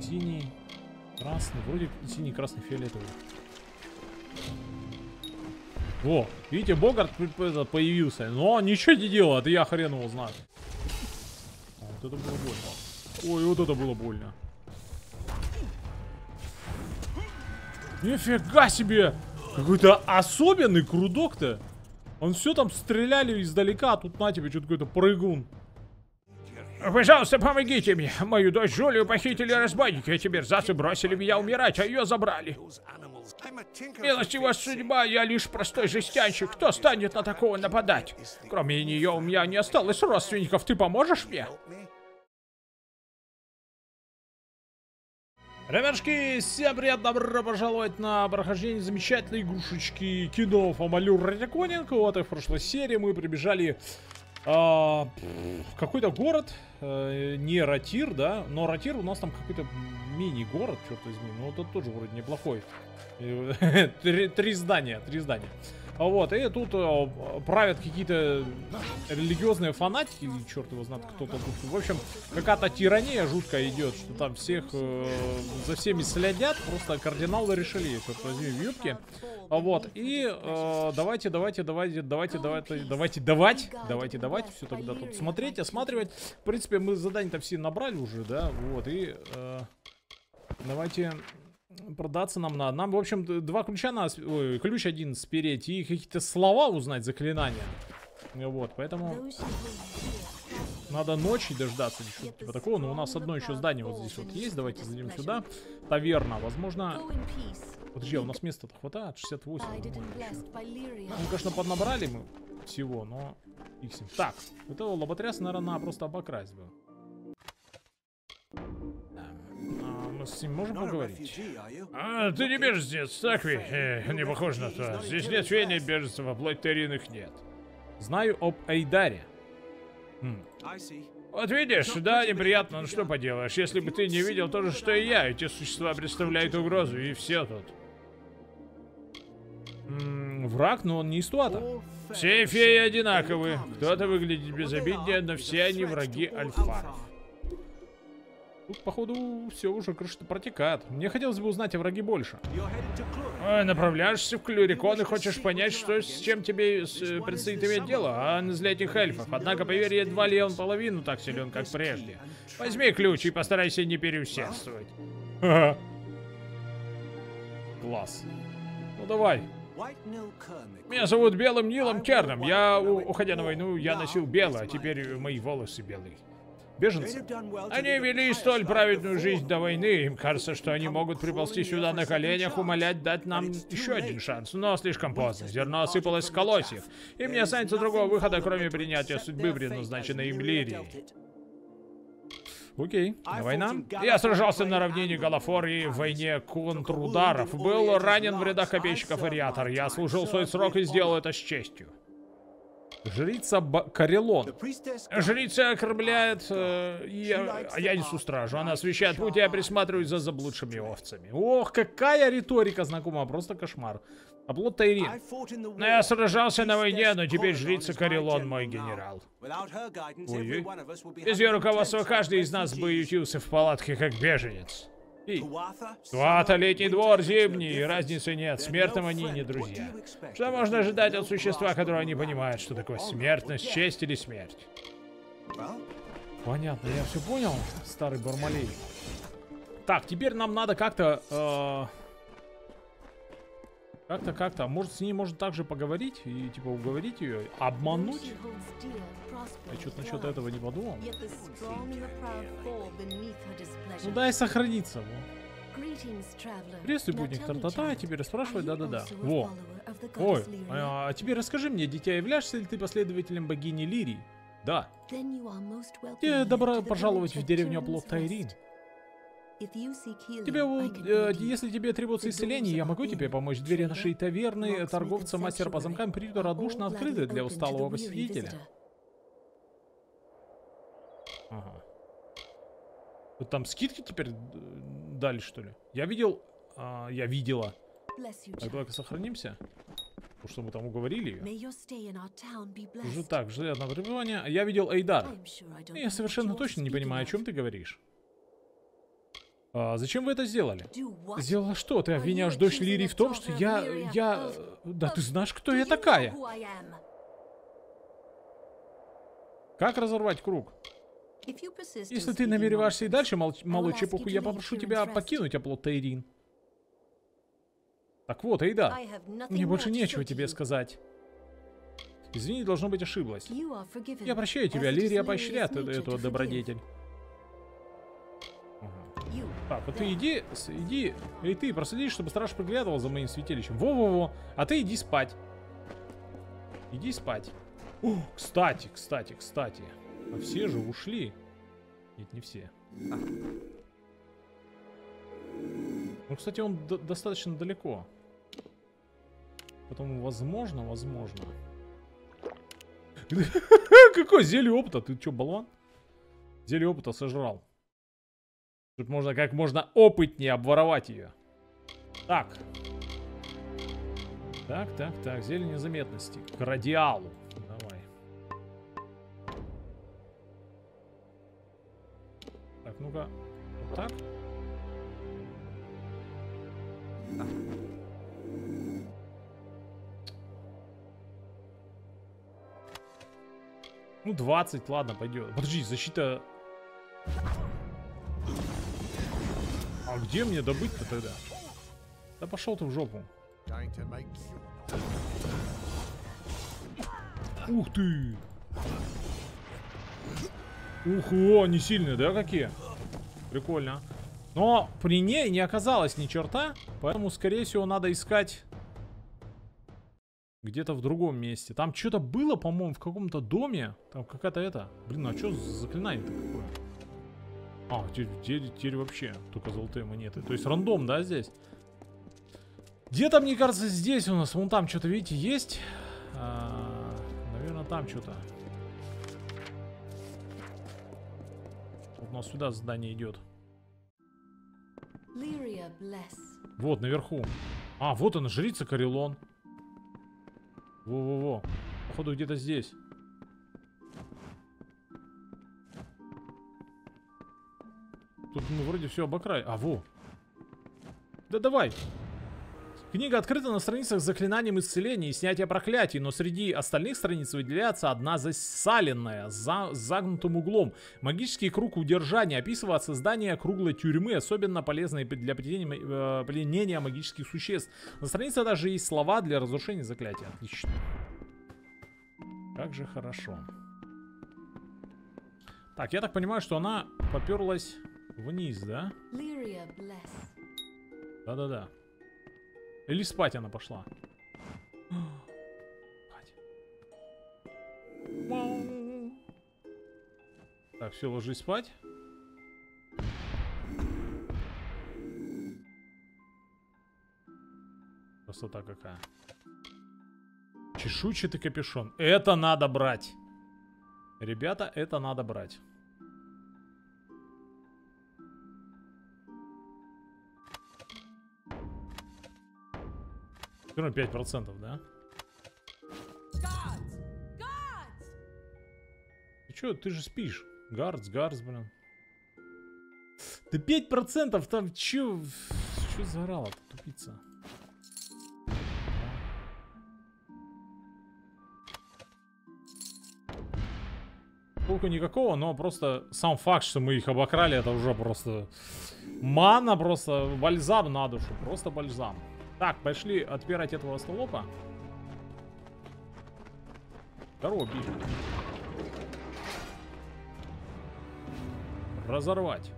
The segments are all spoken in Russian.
Синий, красный, вроде синий, красный, фиолетовый. О, видите, Богарт появился. Но ничего не делал, это я хрен его знаю. А, вот это было больно. Ой, вот это было больно. Нифига себе! Какой-то особенный крудок-то. Он все там стреляли издалека, а тут на тебе что-то какой-то прыгун. Пожалуйста, помогите мне. Мою дочь Жулию похитили разбойники, эти мерзавцы бросили меня умирать, а ее забрали. Милостивая судьба, я лишь простой жестянщик. Кто станет на такого нападать? Кроме нее у меня не осталось родственников. Ты поможешь мне? Ребятушки, всем привет, добро пожаловать на прохождение замечательной игрушечки кино Фомалюр Радиконенко. Вот и в прошлой серии мы прибежали а, какой-то город, а, не Ратир, да, но Ратир у нас там какой-то мини-город, черт возьми, ну это тоже вроде неплохой. Три, три здания, три здания. Вот, и тут э, правят какие-то религиозные фанатики, или черт его знает, кто-то тут. В общем, какая-то тирания жуткая идет, что там всех э, за всеми следят, просто кардиналы решили, черт возьми, в юбке. Вот, и э, давайте, давайте, давайте, давайте, давайте, давайте, давать, давайте, давайте, все тогда тут смотреть, осматривать. В принципе, мы задания-то все набрали уже, да, вот, и э, давайте продаться нам надо. Нам, в общем, два ключа надо, ой, ключ один спереть и какие-то слова узнать, заклинания. Вот, поэтому надо ночи дождаться, что-то типа такого. Но у нас одно еще здание вот здесь вот есть. Давайте зайдем сюда. Таверна, возможно... Подожди, а у нас места-то хватает? 68. Ну, конечно, поднабрали мы всего, но... Иксим. Так, этого лоботряса, наверное, надо просто обокрасть бы. Мы с ним можем поговорить? А, ты не беженец, так ведь? Э, не похож на то. Здесь нет феня беженцев, а плоть Тариных нет. Знаю об Айдаре. Хм. Вот видишь, да, неприятно, но что поделаешь. Если бы ты не видел то же, что и я, эти существа представляют угрозу, и все тут. М -м, враг, но он не из Туата. Все феи одинаковы. Кто-то выглядит безобиднее, но все они враги Альфаров. Тут, походу, все уже крыша протекает. Мне хотелось бы узнать о враге больше. Ой, направляешься в Клюрикон и хочешь понять, что с чем тебе с, предстоит иметь дело, а на зле этих эльфов. Однако, поверь, едва ли он половину так силен, как прежде. Возьми ключ и постарайся не переусердствовать. Класс. Ну давай. Меня зовут Белым Нилом Керном. Я, уходя на войну, я носил белое, а теперь мои волосы белые беженцы. Они вели столь праведную жизнь до войны, им кажется, что они могут приползти сюда на коленях, умолять дать нам еще один шанс, но слишком поздно. Зерно осыпалось с колосьев. Им не останется другого выхода, кроме принятия судьбы, предназначенной им Лирии. Окей, война. Я сражался на равнине Галафории в войне контрударов. Был ранен в рядах копейщиков Ариатор. Я служил свой срок и сделал это с честью. Жрица Б... Карелон. Жрица окормляет, э, я, а я несу стражу. Она освещает путь, я присматриваюсь за заблудшими овцами. Ох, какая риторика знакома, просто кошмар. Оплот Тайрин. Но я сражался на войне, но теперь жрица Карелон мой генерал. Ой, Без ее руководства каждый из нас бы ютился в палатке как беженец. Туата, летний двор, зимний, разницы нет, смертным они не друзья. Что можно ожидать от существа, которое не понимает, что такое смертность, честь или смерть? Понятно, я все понял, старый Бармалей. Так, теперь нам надо как-то... Э как-то, как-то. А может, с ней можно также поговорить и, типа, уговорить ее? Обмануть? Я что-то насчет этого не подумал. Ну дай сохраниться, во. Приветствуй, путник Тартата, теперь спрашивай, да-да-да. Во. Ой, а, а теперь расскажи мне, дитя, являешься ли ты последователем богини Лирии? Да. Тебе добро пожаловать в деревню Оплот Тайрин. Тебе, э, если тебе требуется исцеление, я могу тебе помочь. Двери нашей таверны, торговца, мастера по замкам, приют радушно открыты для усталого посетителя. Ага. Вот там скидки теперь дали, что ли? Я видел... А, я видела. Так, давай-ка сохранимся. Потому что мы там уговорили ее. Уже так, жили одного пребывания. Я видел Эйдар. Я совершенно точно не понимаю, о чем ты говоришь. А, зачем вы это сделали? Сделала что? Ты обвиняешь дочь Лирии в том, что я... Я... Да ты знаешь, кто я такая? Как разорвать круг? Если ты намереваешься и дальше мол- молоть чепуху, я попрошу тебя покинуть оплот Тайрин. Так вот, Эйда, мне больше нечего тебе сказать. Извини, должно быть, ошиблась. Я прощаю тебя, Лирия nature эту добродетель. Так, вот ты иди, иди, и ты проследи, чтобы страж приглядывал за моим святилищем. Во-во-во, а ты иди спать. Иди спать. О, кстати, кстати, кстати. А все же ушли. Нет, не все. Ну, кстати, он до- достаточно далеко. Поэтому, возможно, возможно. Какое зелье опыта? Ты что, болван? Зелье опыта сожрал. Тут можно как можно опытнее обворовать ее. Так. Так, так, так. Зелень незаметности. К радиалу. Давай. Так, ну-ка. Вот так. Ну, 20, ладно, пойдет. Подожди, защита... А где мне добыть-то тогда? Да пошел ты в жопу. Ух ты! Ух, о, они сильные, да, какие? Прикольно. Но при ней не оказалось ни черта, поэтому, скорее всего, надо искать где-то в другом месте. Там что-то было, по-моему, в каком-то доме. Там какая-то это... Блин, а что за заклинание-то какое? А, теперь, теперь- теперь вообще только золотые монеты. То есть рандом, да, здесь? Где-то, мне кажется, здесь у нас, вон там что-то, видите, есть. А, наверное, там что-то. Вот у нас сюда задание идет. Вот, наверху. А, вот она, жрица Карелон. Во-во-во. Походу, где-то здесь. Тут мы вроде все обокрали. А, во. Да давай. Книга открыта на страницах с заклинанием исцеления и снятия проклятий, но среди остальных страниц выделяется одна засаленная, за, загнутым углом. Магический круг удержания описывает создание круглой тюрьмы, особенно полезной для пленения, э, пленения магических существ. На странице даже есть слова для разрушения заклятия. Отлично. Как же хорошо. Так, я так понимаю, что она поперлась вниз, да? Да-да-да. Или спать она пошла. Так, все, ложись спать. Красота какая. Чешуйчатый капюшон. Это надо брать. Ребята, это надо брать. Все равно 5%, да? Ты чё, ты же спишь. Гардс, гардс, блин. Да 5% там чё? Чё заорала тупица? Толку никакого, но просто сам факт, что мы их обокрали, это уже просто мана, просто бальзам на душу, просто бальзам. Так, пошли отпирать этого столопа. Здорово, бить. Разорвать.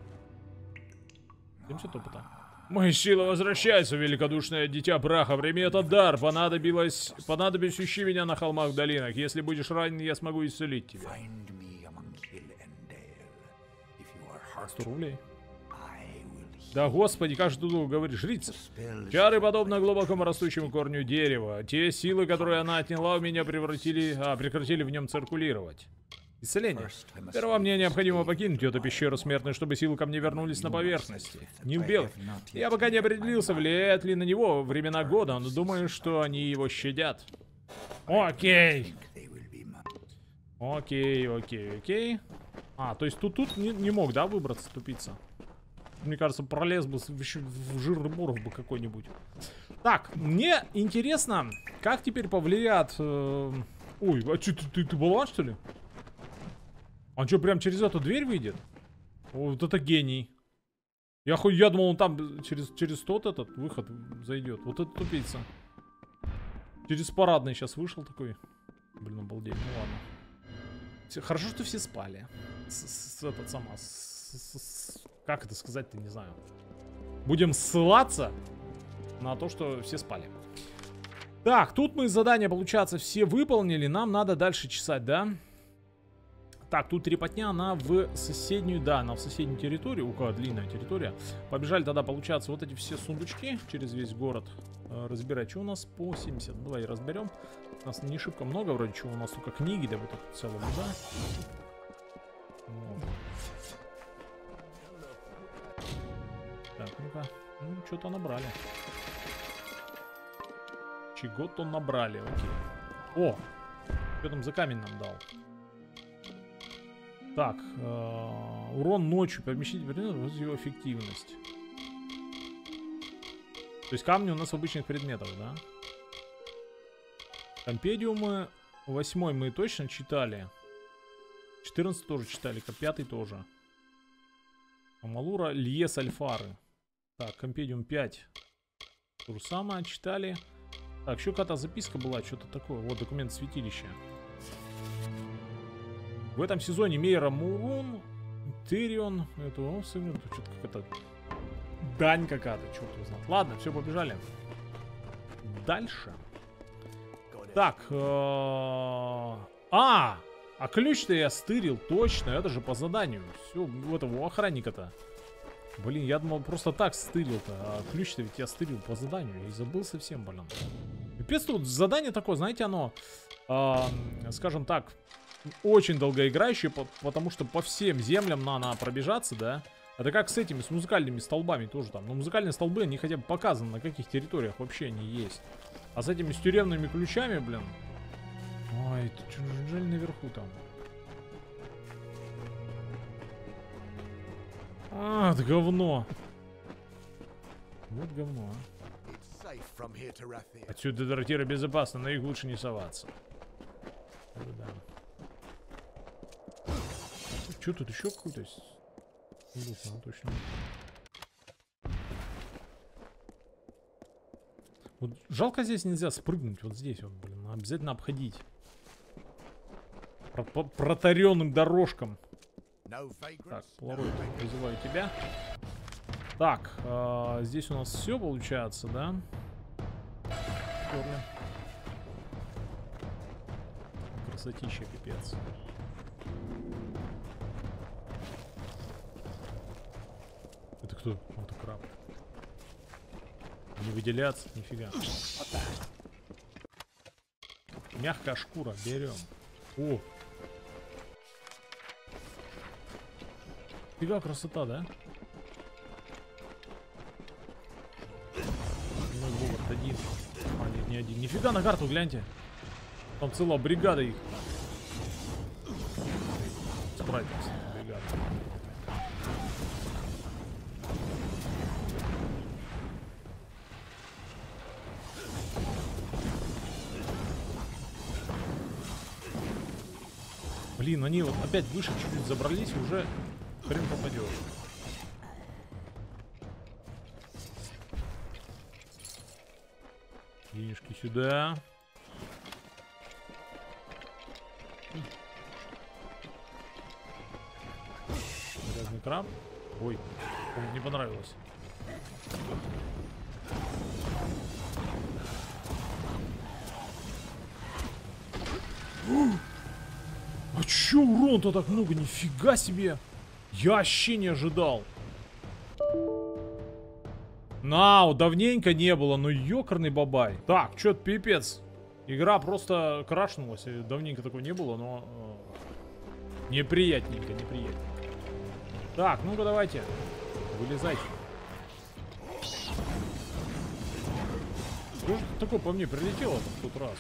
70 опыта. Мои силы возвращаются, великодушное дитя праха. Прими этот дар. Понадобилось... Понадобись ищи меня на холмах в долинах. Если будешь ранен, я смогу исцелить тебя. Find me Да господи, как же ты говоришь, жрица? Чары подобно глубоко растущему корню дерева. Те силы, которые она отняла у меня, превратили, а, прекратили в нем циркулировать. Исцеление. Сперва мне необходимо покинуть эту пещеру смертную, чтобы силы ко мне вернулись на поверхности. Не not Я пока не определился, влияет ли на него времена года, но думаю, что они его щадят. Окей. Окей, окей, окей. А, то есть тут тут не, не мог, да, выбраться, тупица? Мне кажется, пролез бы с- еще в жирный моров бы какой-нибудь. Так, мне интересно, как теперь повлияет... э, Ой, а что, ты, ты, ты болван, что ли? Он что, прям через эту дверь выйдет? Вот это гений. Я, хуй, я думал, он там через, через тот этот выход зайдет. Вот это тупица. Через парадный сейчас вышел такой. Блин, обалдеть, ну ладно. Хорошо, что все спали. С, с- этот сама. с- с- с- как это сказать-то, не знаю. Будем ссылаться на то, что все спали. Так, тут мы задания, получается, все выполнили. Нам надо дальше чесать, да? Так, тут трепотня, она в соседнюю, да, она в соседнюю территорию. У кого длинная территория. Побежали тогда, получается, вот эти все сундучки через весь город э, разбирать. Что у нас по 70? Давай разберем. У нас не шибко много вроде чего. У нас только книги, да, вот это целая да. Вот. Так, ну-ка. Ну, что-то набрали. Чего-то набрали, окей. О! Что там за камень нам дал? Так, э, урон ночью предмет, вот его эффективность. То есть камни у нас в обычных предметах, да? Компедиумы. Восьмой мы точно читали. 14 тоже читали, пятый тоже. Амалура, Льес Альфары. Так, Компедиум 5. То же самое читали. Так, еще какая-то записка была, что-то такое. Вот документ святилища. В этом сезоне Мейра Мурон, Тирион, это он сыграл, что-то какая-то дань какая-то, черт его знает. Ладно, все, побежали. Дальше. Так, э, а, а ключ-то я стырил, точно, это же по заданию. Все, у этого у охранника-то. Блин, я думал, просто так стырил-то, а ключ-то ведь я стырил по заданию, и забыл совсем, блин. Пипец, тут задание такое, знаете, оно, а, скажем так, очень долгоиграющее, по- потому что по всем землям надо пробежаться, да. Это как с этими, с музыкальными столбами тоже там. Но музыкальные столбы, они хотя бы показаны, на каких территориях вообще они есть. А с этими с тюремными ключами, блин. Ой, чё, неужели наверху там? А, это говно. Вот говно, а. Отсюда до трактира безопасно, но их лучше не соваться. Это да. Что тут еще какой-то? Сундук, ну, точно. Вот жалко здесь нельзя спрыгнуть, вот здесь вот, блин, обязательно обходить. Про- протаренным дорожкам. Так. Полароид, призываю тебя. Так, а, здесь у нас все получается, да? Всё. Красотища, пипец. Это кто? Вот это краб. Не выделяться, нифига. Мягкая шкура, берем. О, Фига красота, да? Ну, Говард один. А, нет, не один. Нифига на карту, гляньте. Там целая бригада их. Спрайтов, бригада. Блин, они вот опять выше чуть-чуть забрались, уже хрен попадешь. Денежки сюда. Грязный краб. Ой, по-моему, не понравилось. А чё урон-то так много? Нифига себе! Я вообще не ожидал. Нау, давненько не было, но ёкарный бабай. Так, чё-то пипец. Игра просто крашнулась. Давненько такого не было, но... э, неприятненько, неприятненько. Так, ну-ка давайте. Вылезайте. Что же такое по мне прилетело в тот раз?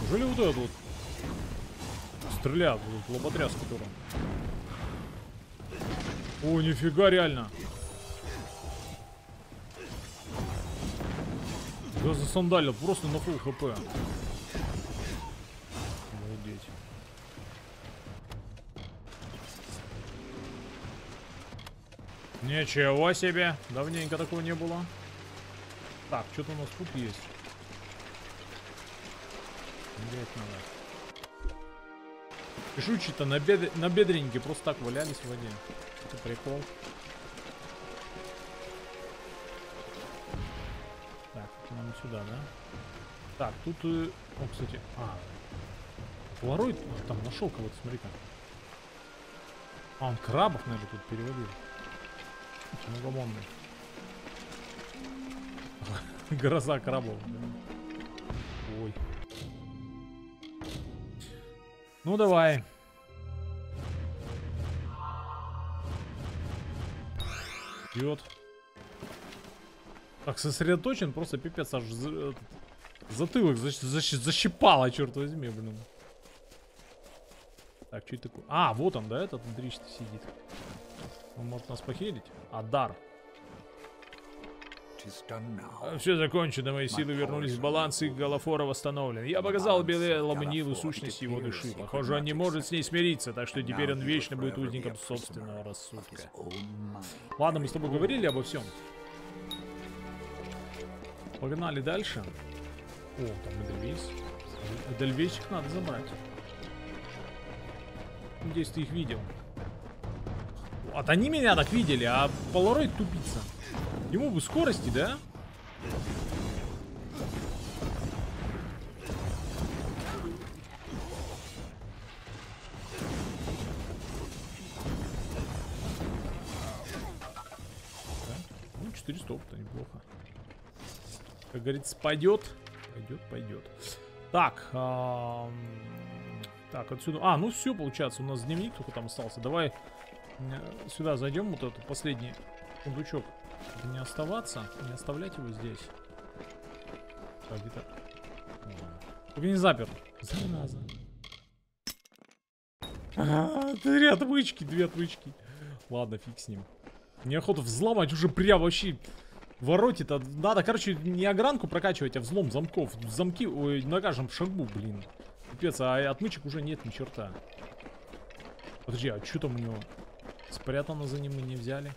Неужели вот этот вот стрелял, вот лоботряс, которым... О, нифига реально. Я засандалил просто на фул хп. Обалдеть. Ничего себе. Давненько такого не было. Так, что-то у нас тут есть. Блять надо. Жучи-то на, бед... на бедреннике просто так валялись в воде. Это прикол. Так, нам сюда, да? Так, тут... э, О, кстати... А. Полароид там нашел кого-то, смотри-ка. А, он крабов, наверное, тут переводил. Неугомонный. Гроза крабов. Ой. Ну давай. Вперед. Так сосредоточен, просто пипец аж за- затылок защ- защ- защипало, черт возьми, блин. Так, что это такое? А, вот он, да, этот внутри сидит. Он может нас похилить? А, Все закончено, мои силы вернулись в баланс, и Галафора восстановлен. Я показал Белелому Нилу сущность его души. Похоже, он не может с ней смириться, так что теперь он вечно будет узником собственного рассудка. Ладно, мы с тобой говорили обо всем. Погнали дальше. О, там Эдельвейс. Эдельвейсик надо забрать. Надеюсь, ты их видел. Вот они меня так видели, а Полароид тупица. Ему бы скорости, да? Ну, 400 опыта, неплохо. Как говорится, пойдет. Пойдет, пойдет. Так, ам, так, отсюда. А, ну все, получается, у нас дневник только там остался. Давай э, сюда зайдем, вот этот последний сундучок. Не оставаться, не оставлять его здесь. Так, где-то. Только не запер. Зараза. А, Три отмычки, две отмычки. Ладно, фиг с ним. Мне охота взломать уже прям вообще воротит. Надо, короче, не огранку прокачивать, а взлом замков. Замки, ой, на каждом шагу, блин. Пипец, а отмычек уже нет ни черта. Подожди, а что там у него? Спрятано за ним мы не взяли.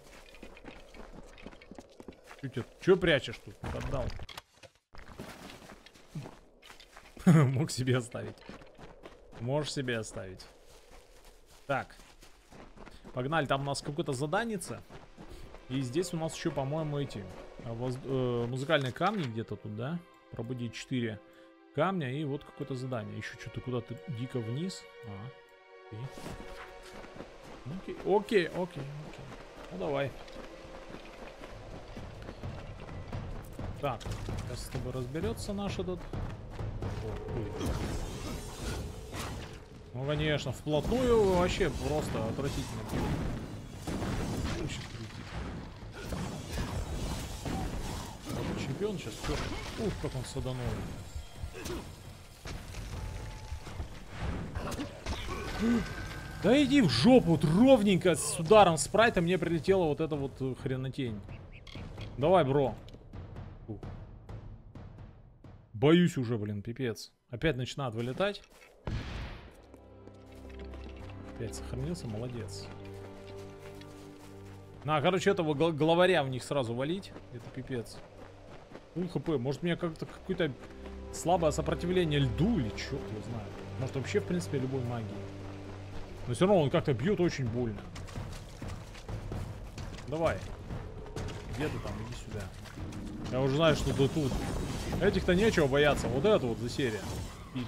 Че прячешь тут? Отдал. Мог себе оставить. Можешь себе оставить. Так. Погнали, там у нас какое-то заданица. И здесь у нас еще, по-моему, эти а, воз- э, музыкальные камни где-то тут, да? Пробудить 4 камня и вот какое-то задание. Еще что-то куда-то дико вниз. А, окей. Окей, окей, окей, окей. Ну давай. Так, сейчас с тобой разберется наш этот. Ну конечно, вплотную вообще просто отвратительно. Вот Чемпион сейчас все. Ух, как он саданул. Да иди в жопу, вот ровненько с ударом спрайта мне прилетела вот эта вот э, хренотень. Давай, бро. Боюсь уже, блин, пипец. Опять начинает вылетать. Опять сохранился, молодец. На, короче, этого гл- главаря в них сразу валить. Это пипец. Ну, хп. Может, меня как-то какое-то слабое сопротивление льду или черт я знаю. Может, вообще, в принципе, любой магии. Но все равно он как-то бьет очень больно. Давай. Где ты там? Иди сюда. Я уже знаю, что ты тут. Этих-то нечего бояться. Вот это вот за серия. Фильм.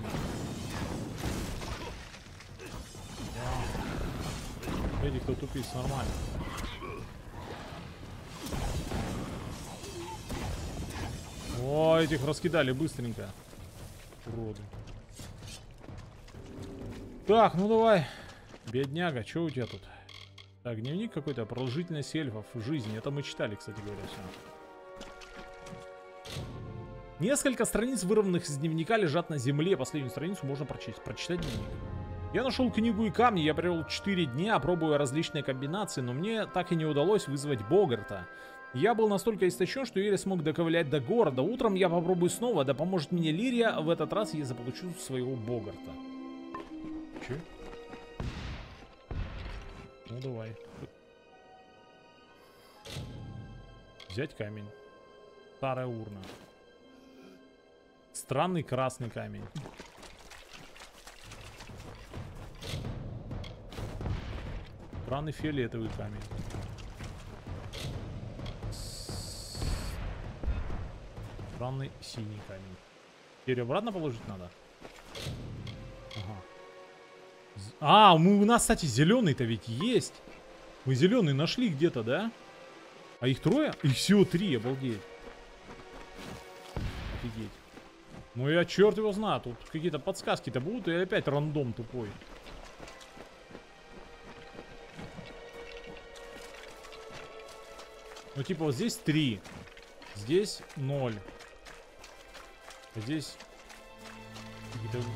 Этих-то тупиц нормально. О, этих раскидали быстренько. Уроды. Так, ну давай. Бедняга, что у тебя тут? Так, дневник какой-то, продолжительность эльфов в жизни. Это мы читали, кстати говоря, все. Несколько страниц, вырванных из дневника, лежат на земле. Последнюю страницу можно прочесть. Прочитать дневник. Я нашел книгу и камни, я провел 4 дня, пробуя различные комбинации, но мне так и не удалось вызвать Богарта. Я был настолько истощен, что еле смог доковылять до города. Утром я попробую снова, да поможет мне Лирия. В этот раз я заполучу своего Богарта. Че? Ну давай. Взять камень. Старая урна. Странный красный камень. Странный фиолетовый камень. Странный синий камень. Теперь обратно положить надо? Ага. А, мы, у нас, кстати, зеленый-то ведь есть. Мы зеленый нашли где-то, да? А их трое? Их всего три, обалдеть. Офигеть. Ну я черт его знаю, тут какие-то подсказки-то будут, и опять рандом тупой. Ну типа вот здесь три, здесь ноль, здесь какие-то.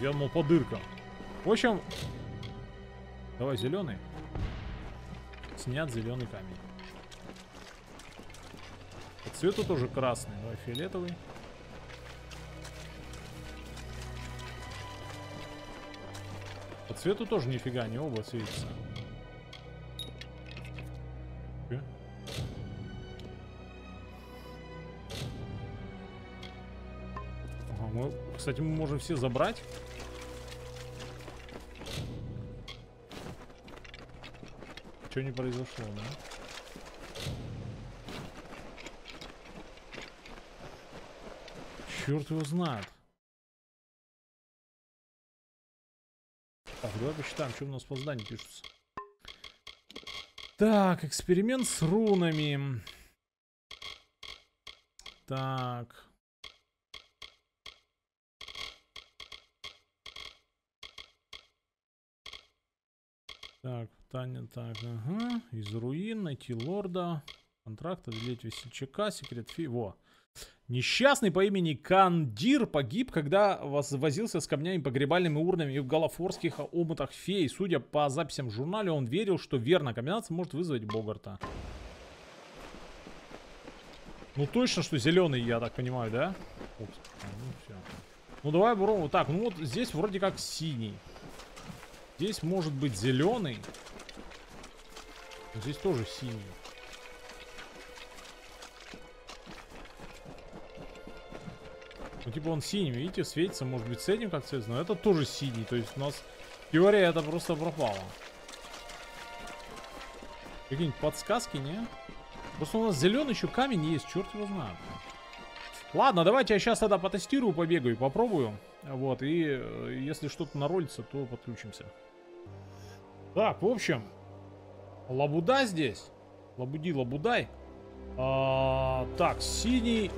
Я думал по дыркам. В общем, давай зеленый. Снят зеленый камень. По цвету тоже красный, давай фиолетовый. Цвету тоже нифига, не оба светятся. Чё? Ага, мы, кстати, мы можем все забрать. Что не произошло, да? Черт его знает. Так, что у нас по зданию пишется. Так, эксперимент с рунами. Так. Так, Таня, так, ага. Из руин найти лорда. Контракт, одолеть весельчака, секрет фи... Во. Несчастный по имени Кандир погиб, когда возился с камнями, погребальными урнами в галафорских омутах фей. Судя по записям в журнале, он верил, что верная комбинация может вызвать Богарта. Ну точно, что зеленый, я так понимаю, да? Упс. А, ну, всё. ну давай попробуем. Так, ну вот здесь вроде как синий. Здесь может быть зеленый. Здесь тоже синий. Ну, типа он синий, видите, светится, может быть, с этим как светится, но это тоже синий, то есть у нас теория это просто пропала. Какие-нибудь подсказки, не? Просто у нас зеленый еще камень есть, черт его знает. Ладно, давайте я сейчас тогда потестирую, побегаю, попробую. Вот, и э, если что-то наролится, то подключимся. Так, в общем, лабуда здесь. Лабуди, лабудай. А, так, синий.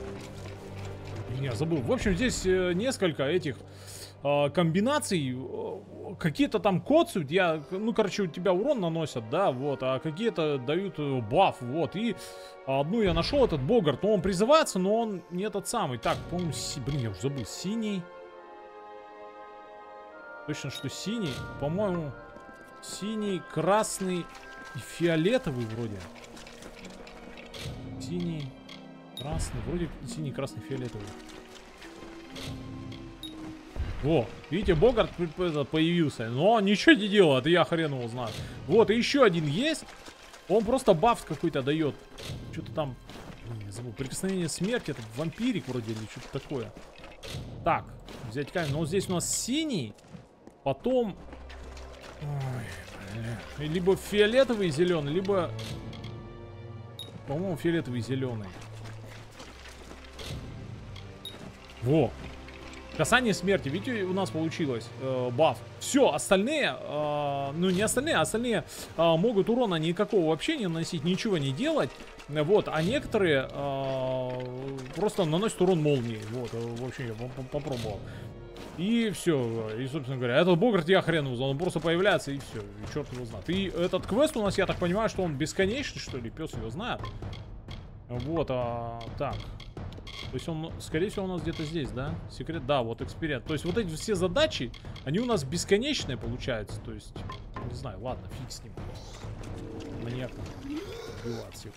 Я забыл. В общем, здесь э, несколько этих э, комбинаций. Какие-то там коцают, я, ну, короче, у тебя урон наносят, да, вот, а какие-то дают э, баф, вот, и одну я нашел, этот Богарт, но он призывается, но он не этот самый. Так, по-моему, си... блин, я уже забыл, синий. Точно, что синий, по-моему, синий, красный и фиолетовый вроде. Синий, красный, вроде синий, красный, фиолетовый. Во, видите, Богарт это, появился, но ничего не делает, я хрен его знаю. Вот, и еще один есть. Он просто баф какой-то дает. Что-то там, я забыл, прикосновение смерти, это вампирик вроде или что-то такое. Так, взять камень, но здесь у нас синий, потом... Ой. Либо фиолетовый и зеленый, либо... По-моему, фиолетовый и зеленый. Во, Касание смерти, видите, у нас получилось э, баф. Все, остальные, э, ну не остальные, остальные э, могут урона никакого вообще не наносить, ничего не делать. Вот, а некоторые э, просто наносят урон молнией. Вот, э, в общем, я поп- попробовал. И все, и, собственно говоря, этот Богарт я хрен его знал, он просто появляется и все, и черт его знает. И этот квест у нас, я так понимаю, что он бесконечный, что ли, пес его знает. Вот, а, так, то есть он, скорее всего, у нас где-то здесь, да? Секрет, да, вот эксперимент. То есть вот эти все задачи, они у нас бесконечные получаются. То есть, не знаю, ладно, фиг с ним. Маньяк там убивает всех.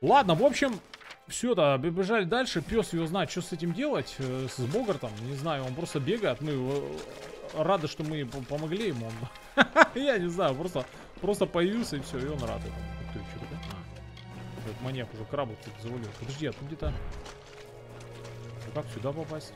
Ладно, в общем, все, да, бежали дальше. Пес его знает, что с этим делать. э, С Богартом. Не знаю, он просто бегает. Мы э, рады, что мы по- помогли ему. Я не знаю, просто, просто появился и все, и он рад этому. Этот маньяк уже крабу тут завалил. Подожди, а тут где-то... А как сюда попасть?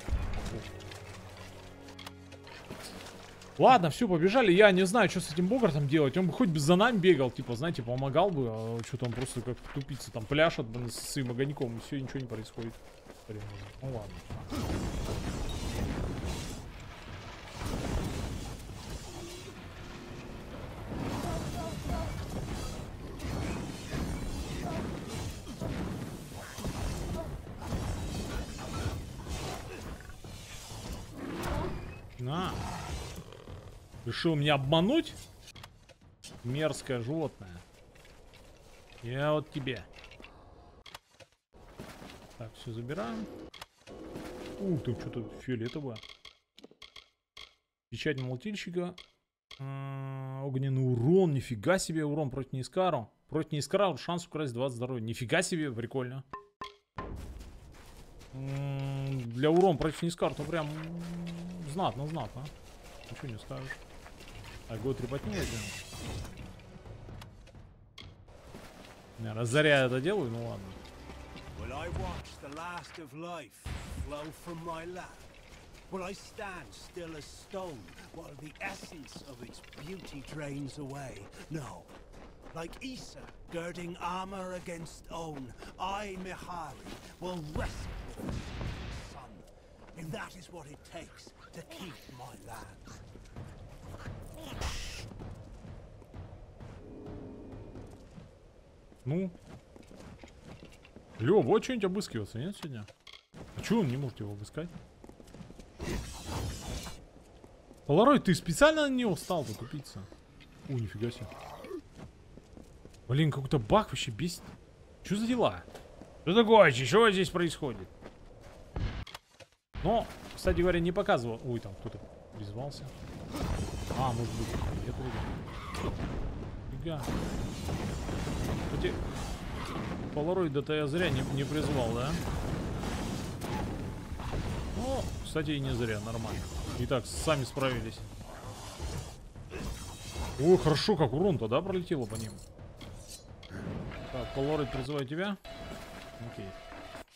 Ладно, все, побежали. Я не знаю, что с этим Богартом делать. Он бы хоть бы за нами бегал, типа, знаете, помогал бы. А что-то он просто как тупица там пляшет с своим огоньком, и все, ничего не происходит. Блин, Ну ладно. Решил меня обмануть? Мерзкое животное. Я вот тебе. Так, все забираем. Ух ты, что-то фиолетовое. Печать молотильщика. А, Огненный урон, нифига себе урон против Неискару. Против Неискара шанс украсть 20 здоровья. Нифига себе, прикольно. Для урона против Неискара, то прям знатно, знатно. Ничего не скажешь. Так, год трепотни возьмем. Наверное, заря это делаю, ну ладно. Will I watch the last of life flow from my lap? Will I stand still as stone while the essence of its beauty drains away? No. Like Issa girding armor against own, I, Mihari, will wrestle with the sun. If that is what it takes to keep my land. Ну. Лё, вот что-нибудь обыскиваться, нет, сегодня? А чё он не может его обыскать? Поларой, ты специально на него встал-то, тупица? У, нифига себе. Блин, какой-то баг вообще бесит. Что за дела? Что такое? Что здесь происходит? Но, кстати говоря, не показывал. Ой, там кто-то призвался. А, может быть, я прыгаю. Фига. Кстати, полароида-то я зря не, не призвал, да? Ну, кстати, и не зря, нормально. Итак, сами справились. Ой, хорошо, как урон-то, да, пролетело по ним? Так, полароид призываю тебя. Окей.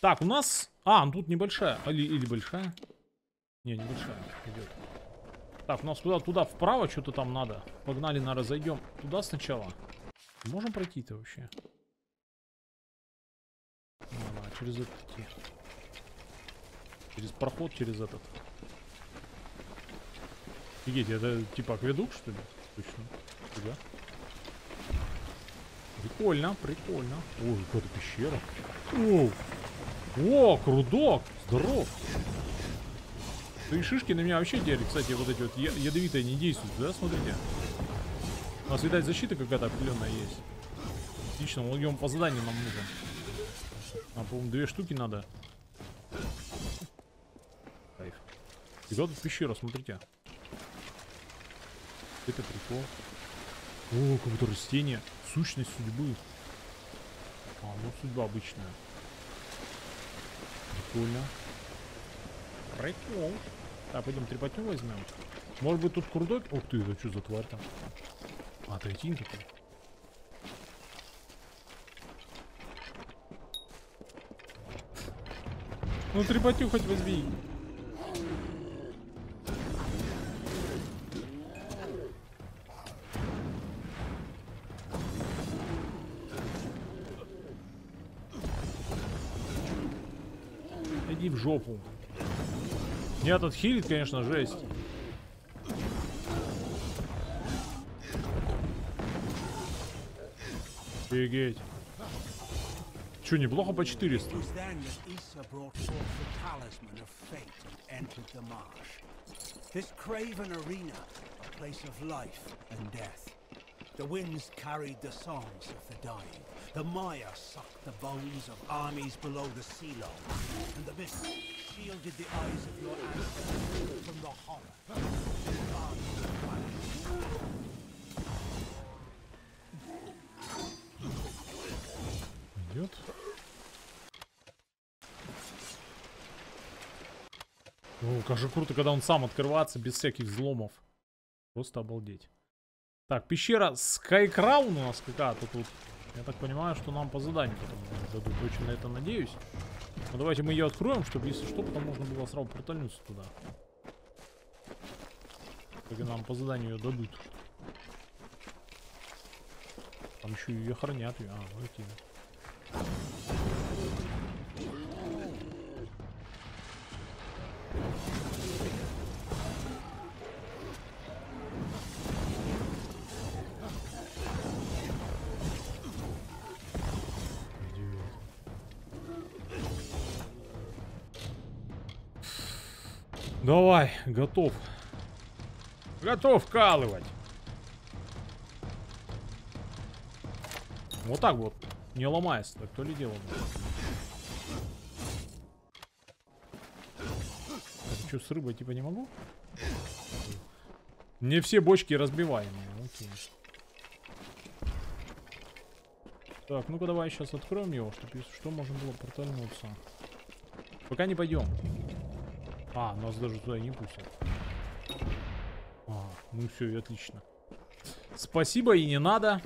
Так, у нас... А, ну тут небольшая. Или, или большая? Не, небольшая. Идет. Так, у нас куда туда вправо что-то там надо. Погнали, наверное, зайдем туда сначала. Можем пройти-то вообще? Ладно, а через этот идти. Через проход, через этот. Офигеть, это типа акведук, что ли? Точно. Фига. Прикольно, прикольно. Ой, какая-то пещера. О, о, крудок! Здоров! Твои шишки на меня вообще теперь, кстати, вот эти вот ядовитые не действуют, да, смотрите? У нас, видать, защита какая-то определенная есть. Отлично, идем по заданию нам нужно. Нам, по-моему, две штуки надо. Кайф. Фига тут пещера, смотрите. Это прикол. О, как будто растение. Сущность судьбы. А, ну судьба обычная. Прикольно. Прикол. Так, пойдем трепотню возьмем. Может быть тут курдок? Ух ты, это что за тварь там? А, третин такой. Ну трепотню хоть возьми. Иди в жопу. Нет, тут хилит, конечно, жесть. Офигеть. Че, неплохо по 400. It was then that Issa brought forth the talisman of fate and entered the marsh. This craven arena, a place of life and death. The winds carried the songs of the dying. The Maya sucked the bones of armies below the sea level. And the mist shielded the eyes of your ancestors from the horror. Идет. О, как же круто, когда он сам открывается без всяких взломов. Просто обалдеть. Так, пещера Скайкраун у нас какая-то тут. Я так понимаю, что нам по заданию потом дадут. Очень на это надеюсь. Ну давайте мы ее откроем, чтобы если что, потом можно было сразу портальнуться туда. Когда нам по заданию ее дадут. Там еще ее. А, ну. Давай, готов. Готов вкалывать. Вот так вот. Не ломается, так то ли дело. Так, с рыбой типа не могу? Не все бочки разбиваемые. Окей. Так, ну-ка давай сейчас откроем его, чтобы что, можно было портальнуться. Пока не пойдем. А, нас даже туда не пустят. А, ну все, и отлично. Спасибо и не надо.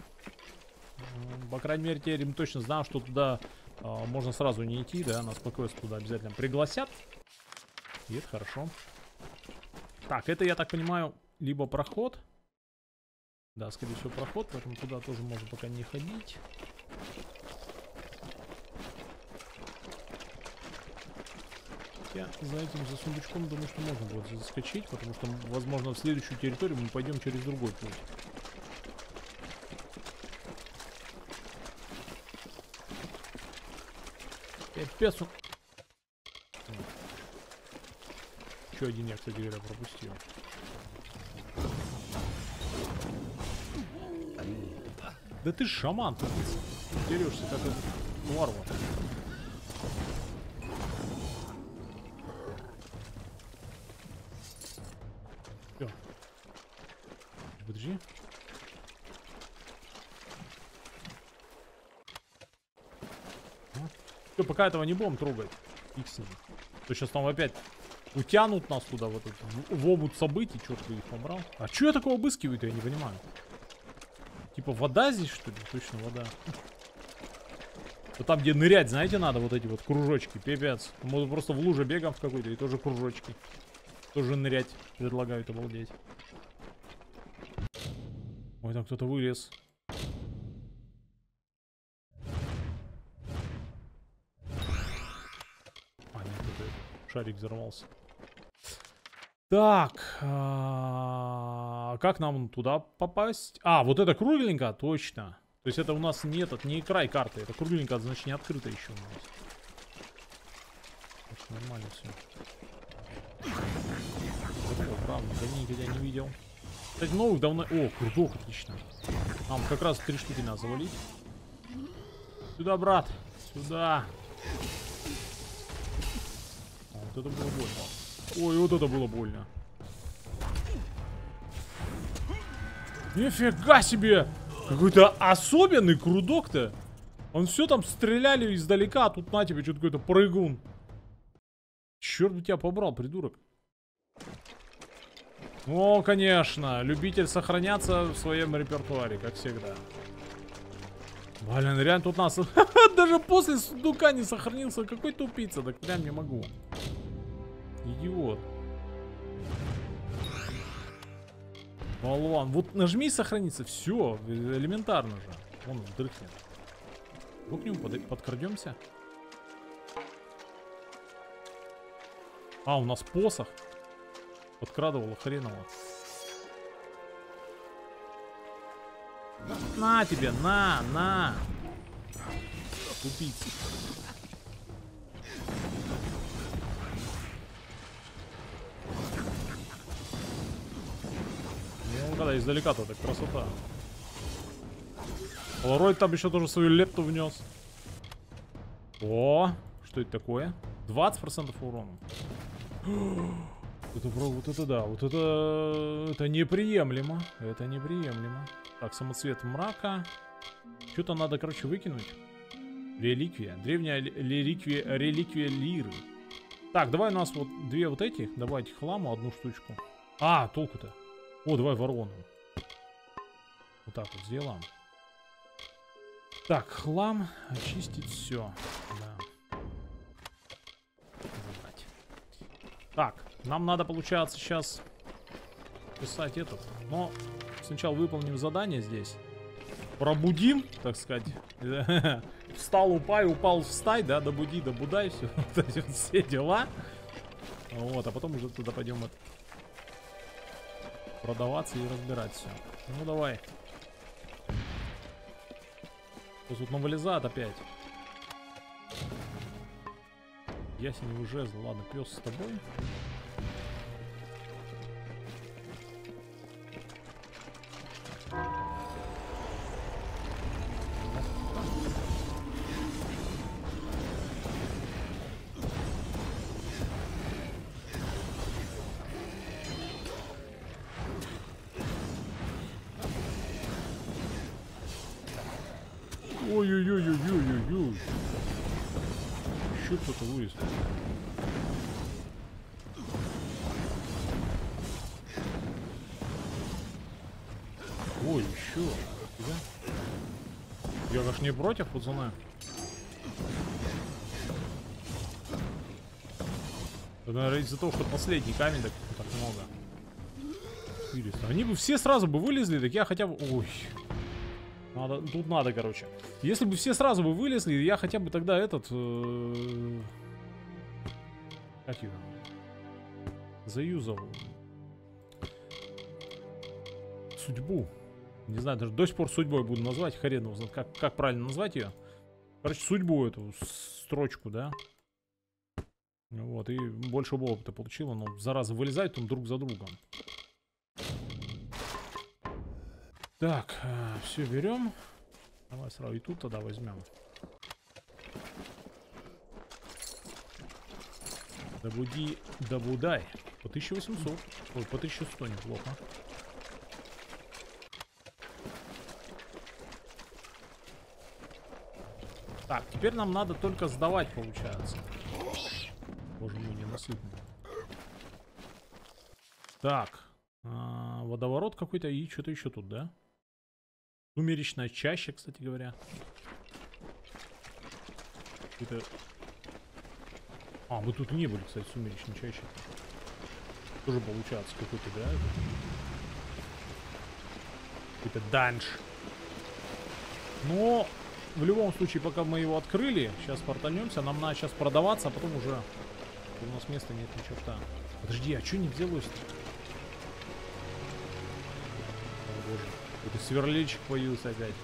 По крайней мере, теперь мы точно знаем, что туда а, можно сразу не идти, да, нас по квесту туда обязательно пригласят. И это хорошо. Так, это, я так понимаю, либо проход. Да, скорее всего, проход, поэтому туда тоже можно пока не ходить. Я за этим, за сундучком, думаю, что можно будет заскочить, потому что, возможно, в следующую территорию мы пойдем через другой путь. Капец он... Еще один я, кстати говоря, пропустил. Да ты шаман тут. Дерешься как варвар. Подожди. Все, пока этого не будем трогать. Фиг с ним. То сейчас там опять утянут нас туда, в, этот, в, в омут событий. Черт их побрал. А что я такого обыскиваю я не понимаю. Типа вода здесь, что ли? Точно вода. Вот там, где нырять, знаете, надо вот эти вот кружочки. Пипец. Мы просто в луже бегаем в какой-то, и тоже кружочки. Тоже нырять предлагают, обалдеть. Там кто-то вылез. А, нет, это шарик взорвался. Так, а, как нам туда попасть? А, вот это кругленькая, точно. То есть это у нас не этот, не край карты. Это кругленькая, значит не открыто еще у нас. Значит, нормально все. О, правда, да никогда не видел. Кстати, новых давно... О, круток, отлично. Нам как раз три штуки надо завалить. Сюда, брат. Сюда. А, вот это было больно. Ой, вот это было больно. Нифига себе! Какой-то особенный крудок-то. Он все там стреляли издалека, а тут на тебе что-то какой-то прыгун. Черт бы тебя побрал, придурок. О, конечно, любитель сохраняться в своем репертуаре, как всегда. Блин, реально тут нас... Даже после сундука не сохранился. Какой тупица, так прям не могу. Идиот. Болван. Вот нажми сохраниться. Все, элементарно же. Он дрыхнет. Ну, к нему под... подкрадемся. А, у нас посох. Подкрадывало хреново. На тебе, на, на. Тупица. Ну, когда издалека-то так красота. Полароид там еще тоже свою лепту внес. О, что это такое? 20% урона. Это, бро, вот это да, вот это, это неприемлемо, это неприемлемо. Так, самоцвет мрака. Что-то надо, короче, выкинуть. Реликвия. Древняя ли- реликвия, реликвия лиры. Так, давай у нас вот две вот этих. Давайте хламу одну штучку. А, толку-то. О, давай ворону. Вот так вот сделаем. Так, хлам. Очистить все. Да. Так, нам надо, получается, сейчас писать этот. Но сначала выполним задание здесь. Пробудим, так сказать. Встал, упай, упал, встай, да, добуди, добудай, все, все дела. Вот, а потом уже туда пойдем вот продаваться и разбирать все. Ну давай. Тут навылезает опять. Ясеневый жезл, ладно, пес с тобой. Против, пацаны. Наверное, из-за того, что последний камень так, так много. 400. Они бы все сразу бы вылезли, так я хотя бы... Ой. Надо, тут надо, короче. Если бы все сразу бы вылезли, я хотя бы тогда этот... э, Как его? Заюзал. Судьбу. Не знаю, даже до сих пор судьбой буду назвать. Хрен его знает, как, как правильно назвать ее. Короче, судьбу эту строчку, да? Вот, и больше опыта получила, но зараза вылезает там друг за другом. Так, все берем. Давай сразу и тут тогда возьмем. Добуди, добудай. По 1800. Ой, по 1100 неплохо. Так, теперь нам надо только сдавать, получается. Боже мой, ненасытный. Так. а, водоворот какой-то и что-то еще тут, да? Сумеречная чаща, кстати говоря. Это... А, мы тут не были, кстати, сумеречной чаще. Тоже получается какой-то, да? Какой-то данж. Но в любом случае, пока мы его открыли, сейчас портальнемся, нам надо сейчас продаваться, а потом уже у нас места нет ни черта. Подожди, а что не взялось-то? О боже, какой-то появился опять.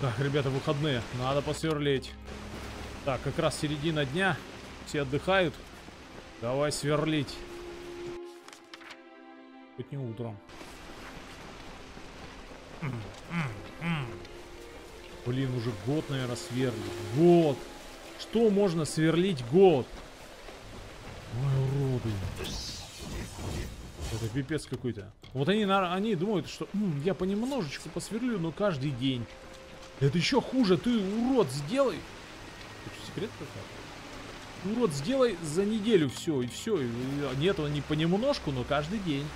Так, ребята, выходные, надо посверлить. Так, как раз середина дня, все отдыхают. Давай сверлить. Хоть не утром. Блин, уже год, наверное, сверлит. Год. Что можно сверлить год? Ой, уроды. Это пипец какой-то. Вот они, они думают, что «М, я понемножечку посверлю, но каждый день. Это еще хуже, ты урод сделай. Это что, секрет какой Урод сделай за неделю все, и все. Нет, он не понемножку, но каждый день.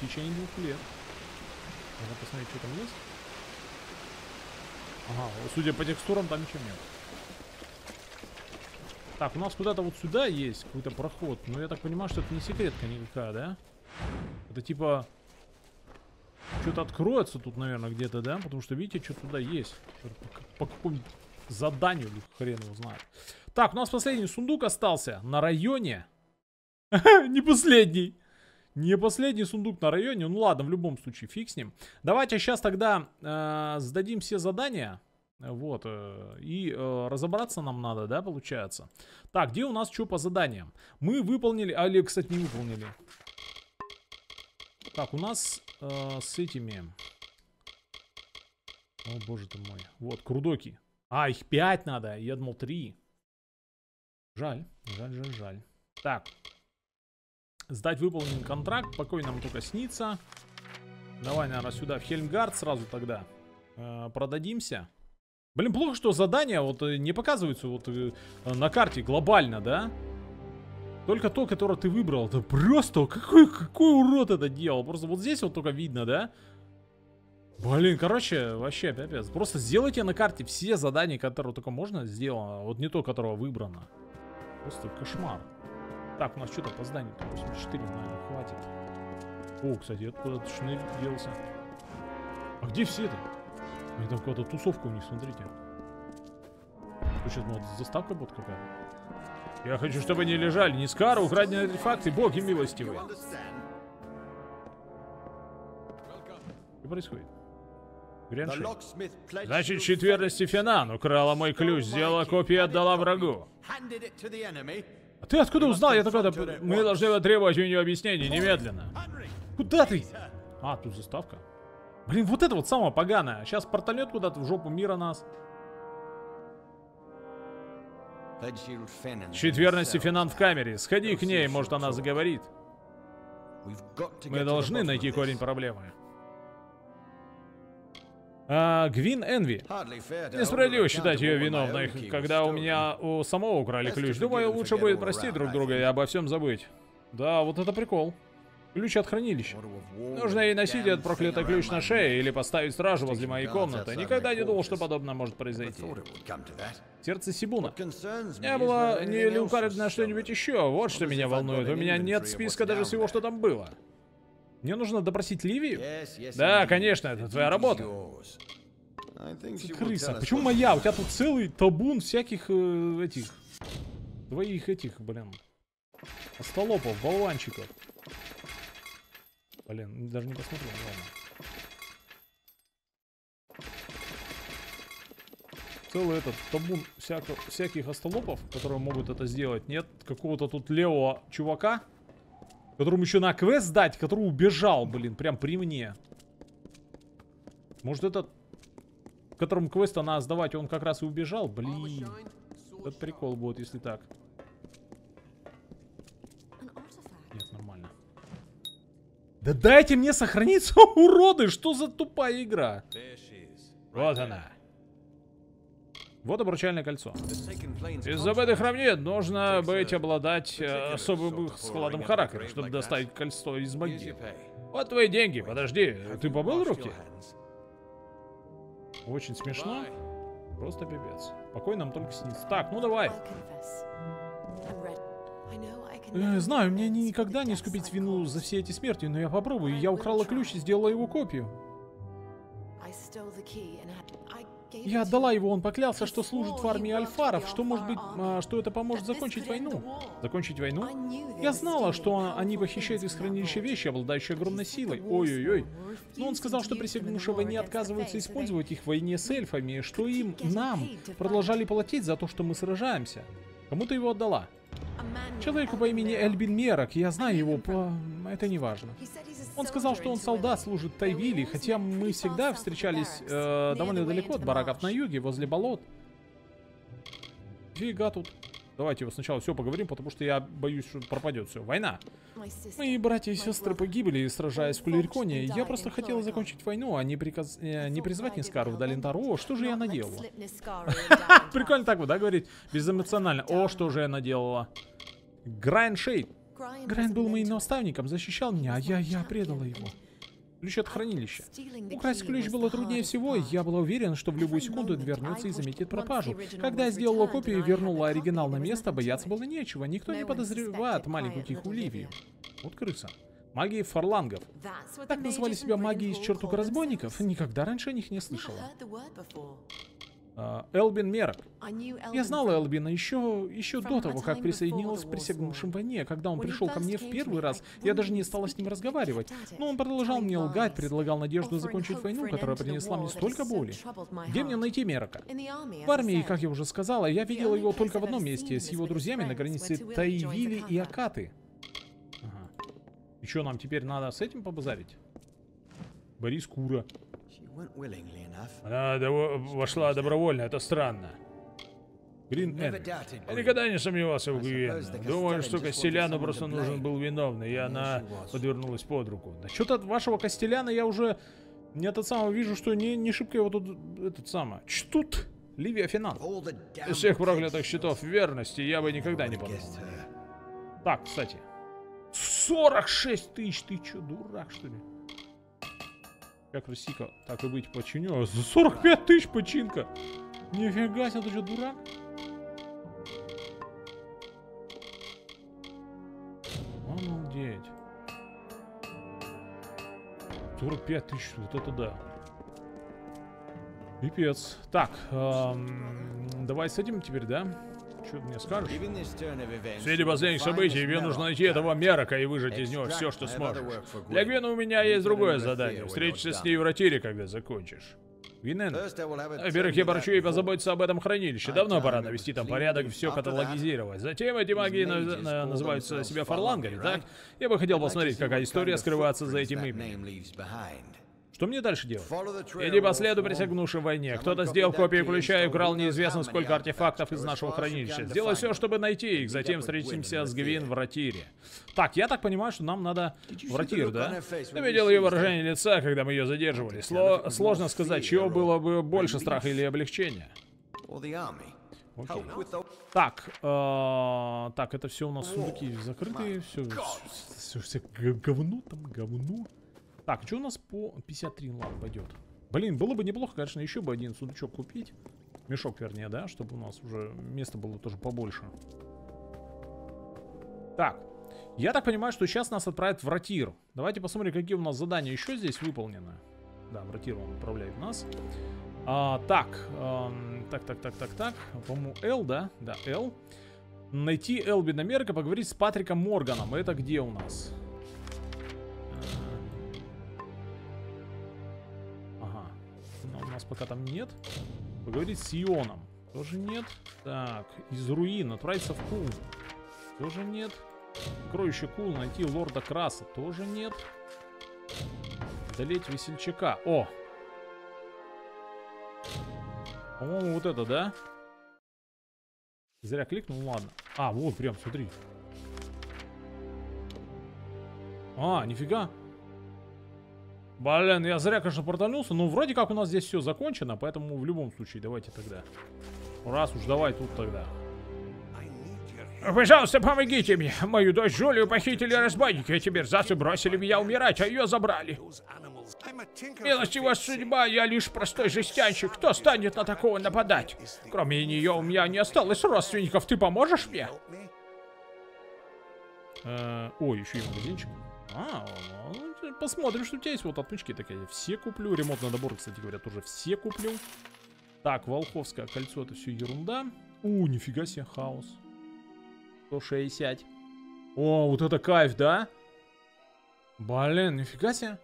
В течение двух лет. Надо посмотреть, что там есть. Ага, судя по текстурам, там ничего нет. Так, у нас куда-то вот сюда есть какой-то проход. Но я так понимаю, что это не секретка никакая, да? Это типа... Что-то откроется тут, наверное, где-то, да? Потому что, видите, что туда есть. По, по какому заданию, хрен его знает. Так, у нас последний сундук остался на районе. Не последний. Не последний сундук на районе. Ну ладно, в любом случае, фиг с ним. Давайте сейчас тогда э, сдадим все задания. Вот. э, и э, разобраться нам надо, да, получается. Так, где у нас что по заданиям? Мы выполнили... А, или, кстати, не выполнили. Так, у нас э, с этими... О, боже ты мой. Вот, крудоки. А, их 5 надо. Я думал 3. Жаль. Жаль, жаль, жаль. Так. Сдать выполненный контракт. Покой нам только снится. Давай, наверное, сюда в Хельмгард сразу тогда. Э, продадимся. Блин, плохо, что задания вот э, не показываются вот э, на карте глобально, да? Только то, которое ты выбрал. Это просто какой, какой урод это делал. Просто вот здесь вот только видно, да? Блин, короче, вообще пипец. Просто сделайте на карте все задания, которые только можно сделано. Вот не то, которого выбрано. Просто кошмар. Так, у нас что-то опоздание. 84, наверное, хватит. О, кстати, это куда-то шнырь делся. А где все-то? Они там какая-то тусовка у них, смотрите. Сейчас, может, заставка будет какая-то? Я хочу, чтобы они лежали. Не скара, украденные артефакты, боги милостивые. Что происходит? Грянши. Значит, четверности Финан украла мой ключ, сделала копию и отдала врагу. А ты откуда узнал? Я такой, мы должны потребовать у нее объяснений немедленно. Куда ты? А, тут заставка. Блин, вот это вот самое поганое. Сейчас портальнет куда-то в жопу мира нас. Четверности Финан в камере. Сходи к ней, может она заговорит. Мы должны найти корень проблемы. А, Гвин Энви. Несправедливо считать ее виновной, когда у меня у самого украли ключ. Думаю, лучше будет простить друг друга и обо всем забыть. Да, вот это прикол. Ключ от хранилища. Нужно ей носить этот проклятый ключ на шее или поставить стражу возле моей комнаты. Никогда не думал, что подобное может произойти. Сердце Сибуна. Не было не ли на что-нибудь еще? Вот что меня волнует. У меня нет списка даже всего, что там было. Мне нужно допросить Ливию? Да, конечно, это твоя работа. Крыса. Почему моя? У тебя тут целый табун всяких э, этих... Твоих этих, блин. Остолопов, болванчиков. Блин, даже не посмотрел, ладно. Целый этот табун всяко, всяких остолопов, которые могут это сделать. Нет какого-то тут левого чувака, которому еще на квест дать, который убежал, блин, прям при мне. Может этот, которому квеста надо сдавать, он как раз и убежал? Блин. Это прикол будет, если так. Нет, нормально. Да дайте мне сохраниться, уроды! Что за тупая игра? Вот она. Вот обручальное кольцо. Из забытых равнин нужно быть обладать э, особым их складом характера, чтобы доставить кольцо из могилы. Вот твои деньги, подожди, ты побыл руки? Очень смешно. Просто пипец. Покой нам только снится. Так, ну давай. Э, знаю, мне никогда не искупить I вину за все эти смерти, но я попробую. Я украла ключ и сделала его копию. Я отдала его, он поклялся, что служит в армии Альфаров, что может быть, а, что это поможет закончить войну. Закончить войну? Я знала, что они похищают из хранилища вещи, обладающие огромной силой. Ой-ой-ой. Но он сказал, что присягнувшие войне отказываются использовать их в войне с эльфами, что им, нам, продолжали платить за то, что мы сражаемся. Кому ты его отдала? Человеку по имени. Эльбин Мерок, я знаю его по... Это не важно. Он сказал, что он солдат, служит always хотя мы всегда встречались э, довольно далеко от бараков на юге, возле болот. Фига тут. Давайте его сначала все поговорим, потому что я боюсь, что пропадет все. Война. Мои братья и сестры погибли, сражаясь в Кулериконе. Я просто хотела закончить войну, а не, приказ... э, не призвать Нискару в долин Таро. Что же я наделала? Прикольно так вот, да, говорить? Безэмоционально. О, что же я наделала? Грайн Шейд. Грайн был моим наставником, защищал меня, а я, я предала его. Ключ от хранилища. Украсть ключ было труднее всего, и я была уверена, что в любую секунду он вернется и заметит пропажу. Когда я сделала копию и вернула оригинал на место, бояться было нечего. Никто не подозревает маленькую тихую Ливию. Вот крыса. Магии фарлангов. Так называли себя маги из called разбойников. Никогда раньше о них не слышала. А, Элбин Мерок. Я знала Элбина еще, еще до того, как присоединилась к присягнувшим войне. Когда он пришел ко мне в первый раз, я даже не стала с ним разговаривать. Но он продолжал мне лгать, предлагал надежду закончить войну, которая принесла мне столько боли. Где мне найти Мерока? В армии, как я уже сказала, я видела его только в одном месте, с его друзьями на границе Таивили и. Акаты. Ага. И что, нам теперь надо с этим побазарить? Борис Кура. Она вошла добровольно, это странно. Грин Энн. Я никогда не сомневался в Гвен. Думаю, что Костеляну просто нужен был виновный, и она подвернулась под руку. Что-то от вашего Костеляна я уже... Не этот самый вижу, что не, не шибко его тут... Этот самый... Что тут? Ливия damn Из всех проклятых счетов верности я бы никогда не подумал. Так, кстати. 46 тысяч, ты чё, дурак, что ли? Как Росика, так и быть, починю. За 45 тысяч починка. Нифига себе, ты что, дурак? Обалдеть. 45 тысяч, вот это да. Пипец. Так, эм, давай с этим теперь, да? Что ты мне скажешь? В свете последних событий мне нужно найти этого Мерока и выжать из него все, что сможешь. Для Гвена у меня есть другое задание. Встретишься с ней в ротире, когда закончишь. Гвинен, во-первых, я поручу ей позаботиться об этом хранилище. Давно пора навести там порядок, все каталогизировать. Затем эти маги на- на- называют себя фарлангами, так? Я бы хотел посмотреть, какая история скрывается за этим именем. Что мне дальше делать? Иди по следу присягнувшим войне. Кто-то сделал копии ключа и украл неизвестно сколько артефактов из нашего хранилища. Сделай все, чтобы найти их. Затем встретимся с Гвин в ротире. Так, я так понимаю, что нам надо в ротир, да? Ты видел ее выражение лица, когда мы ее задерживали. Сло- Сложно сказать, чего было бы больше страха или облегчения. Окей. Так, э, так, это все у нас сундуки закрытые, все, все, все говно там, говно. Так, что у нас по 53, ладно, пойдет. Блин, было бы неплохо, конечно, еще бы один сундучок купить. Мешок, вернее, да, чтобы у нас уже места было тоже побольше. Так, я так понимаю, что сейчас нас отправят в Ротир. Давайте посмотрим, какие у нас задания еще здесь выполнены. Да, в Ротир он отправляет нас. А, так, эм, так, так, так, так, так. По-моему, Л, да? Да, Л. Найти Элбина Мерка, поговорить с Патриком Морганом. Это где у нас? Нас пока там нет. Поговорить с Ионом. Тоже нет. Так, из руин. Отправиться в Кул. Тоже нет. Кроющий Кул. Найти Лорда Краса. Тоже нет. Одолеть Весельчака. О! По-моему, вот это, да? Зря кликнул, ну ладно. А, вот прям, смотри. А, нифига. Блин, я зря, конечно, портанулся, но вроде как у нас здесь все закончено, поэтому в любом случае давайте тогда. Раз уж, давай тут тогда. Пожалуйста, помогите мне. Мою дочь Жулию похитили разбойники, а теперь засы бросили меня умирать, а ее забрали. Милостивая судьба, я лишь простой жестянщик. Кто станет на такого нападать? Кроме нее у меня не осталось родственников. Ты поможешь мне? Э, Ой, еще и магазинчик. А, посмотрим, что у тебя есть. Вот отмычки такие. Все куплю. Ремонтный набор, кстати говоря, тоже все куплю. Так, Волховское кольцо, это все ерунда. У, нифига себе, хаос. 160. О, вот это кайф, да? Блин, нифига себе.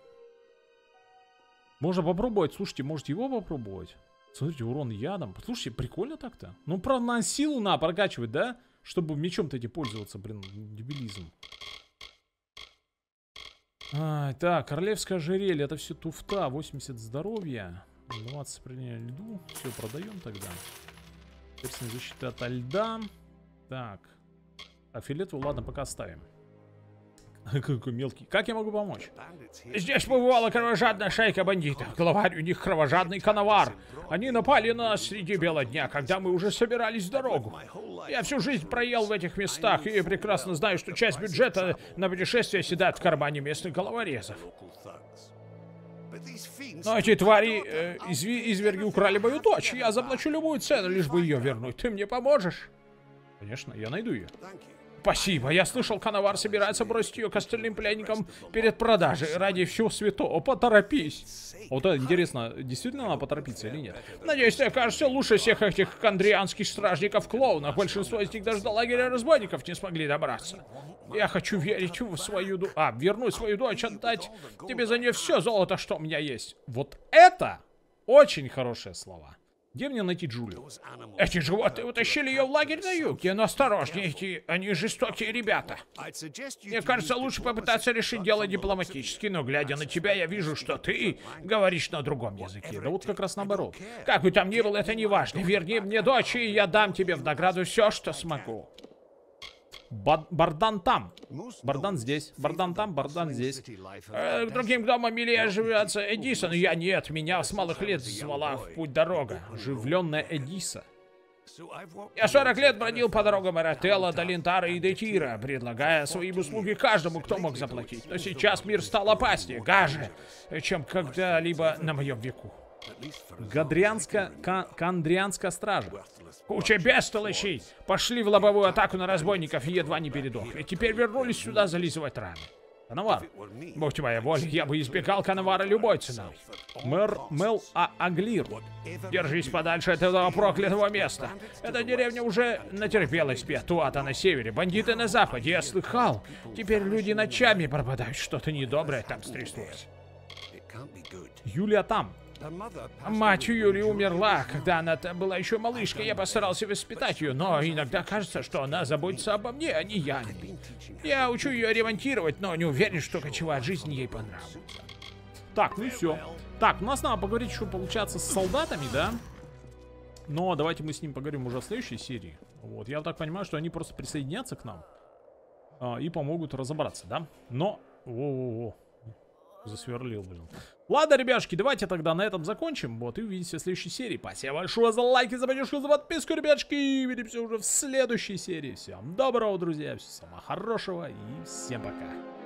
Можно попробовать. Слушайте, может его попробовать? Смотрите, урон ядом. Слушайте, прикольно так-то. Ну, правда, на силу на прокачивать, да? Чтобы мечом-то эти пользоваться, блин, дебилизм. Ай, так, королевское ожерелье, это все туфта, 80 здоровья, 20 сопротивления льду, все продаем тогда. Перстень защиты от льда. Так, а фиолетовый, ладно, пока оставим. Какой мелкий. Как я могу помочь? Здесь побывала кровожадная шайка бандитов. Главарь у них кровожадный коновар. Они напали на нас среди бела дня, когда мы уже собирались в дорогу. Я всю жизнь проел в этих местах и прекрасно знаю, что часть бюджета на путешествие седает в кармане местных головорезов. Но эти твари, э, изви- изверги украли мою дочь. Я заплачу любую цену, лишь бы ее вернуть. Ты мне поможешь? Конечно, я найду ее. Спасибо. Я слышал, Коновар собирается бросить ее к остальным пленникам перед продажей. Ради всего святого, поторопись. Вот это интересно, действительно надо поторопиться или нет? Надеюсь, ты окажешься лучше всех этих кандрианских стражников-клоунов. Большинство из них даже до лагеря разбойников не смогли добраться. Я хочу верить в свою ду... А, вернуть свою дочь, отдать тебе за нее все золото, что у меня есть. Вот это очень хорошие слова. Где мне найти Джулию? Эти животные утащили ее в лагерь на юге, но осторожнее, эти, они жестокие ребята. Мне кажется, лучше попытаться решить дело дипломатически, но глядя на тебя, я вижу, что ты говоришь на другом языке. Да вот как раз наоборот. Как бы там ни было, это не важно. Верни мне дочь, и я дам тебе в награду все, что смогу. Ба- Бардан там. Бардан здесь. Бардан там, Бардан здесь. Э, другим домам милее живется Эдиса, но я нет. Меня с малых лет звала в путь дорога. Оживленная Эдиса. Я 40 лет бродил по дорогам Эратела, Далинтара и Детира, предлагая свои услуги каждому, кто мог заплатить. Но сейчас мир стал опаснее, гаже, чем когда-либо на моем веку. Гадрианска, ка- Кандрианская стража. Куча бестолочей пошли в лобовую атаку на разбойников и едва не передохли. Теперь вернулись сюда зализывать раны. Коновар, будь твоя воля, я бы избегал Коновара любой ценой. Мэр Мел а Аглир, держись подальше от этого проклятого места. Эта деревня уже натерпелась Петуата на севере, бандиты на западе, я слыхал. Теперь люди ночами пропадают, что-то недоброе там стряслось. Юлия там. Мать Юли умерла, когда она была еще малышкой. Я постарался воспитать ее, но иногда кажется, что она заботится обо мне, а не я. Я учу ее ремонтировать, но не уверен, что кочевая жизнь ей понравится. Так, ну и все. Так, у нас надо поговорить еще, получается, с солдатами, да? Но давайте мы с ним поговорим уже в следующей серии. Вот, я так понимаю, что они просто присоединятся к нам. а, и помогут разобраться, да? Но... Во-во-во. Засверлил, блин. Ладно, ребяшки, давайте тогда на этом закончим. Вот, и увидимся в следующей серии. Спасибо большое за лайки, за поддержку, за подписку, ребятушки. Увидимся уже в следующей серии. Всем доброго, друзья. Всего самого хорошего и всем пока.